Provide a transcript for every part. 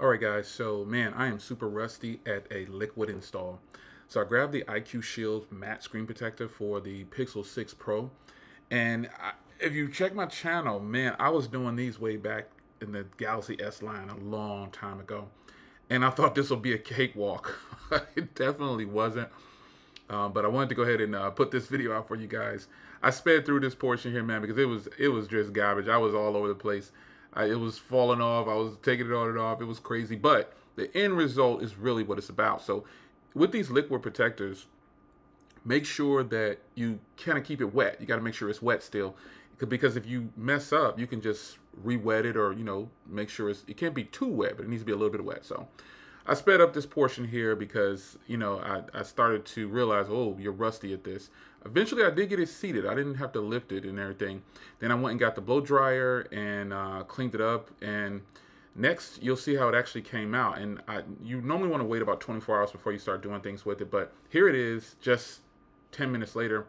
All right, guys. So, man, I am super rusty at a liquid install. So I grabbed the IQ Shield matte screen protector for the Pixel 6 Pro. And I, if you check my channel, man, I was doing these way back in the Galaxy S line a long time ago. And I thought this would be a cakewalk. it definitely wasn't. Um, but I wanted to go ahead and uh, put this video out for you guys. I sped through this portion here, man, because it was it was just garbage. I was all over the place. I, it was falling off. I was taking it on and off. It was crazy. But the end result is really what it's about. So with these liquid protectors, make sure that you kind of keep it wet. You got to make sure it's wet still. Because if you mess up, you can just re-wet it or, you know, make sure it's, it can't be too wet, but it needs to be a little bit wet. So I sped up this portion here because, you know, I, I started to realize, oh, you're rusty at this. Eventually, I did get it seated. I didn't have to lift it and everything. Then I went and got the blow dryer and uh, cleaned it up. And next, you'll see how it actually came out. And I, you normally want to wait about 24 hours before you start doing things with it. But here it is, just 10 minutes later.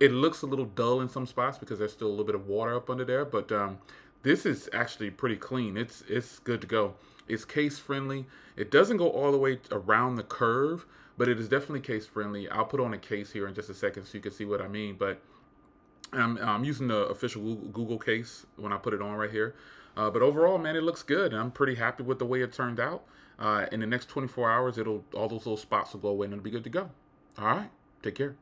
It looks a little dull in some spots because there's still a little bit of water up under there. But um, this is actually pretty clean. It's it's good to go. It's case friendly. It doesn't go all the way around the curve, but it is definitely case friendly. I'll put on a case here in just a second so you can see what I mean. But I'm, I'm using the official Google case when I put it on right here. Uh, but overall, man, it looks good. I'm pretty happy with the way it turned out. Uh, in the next 24 hours, it'll all those little spots will go away and it'll be good to go. All right, take care.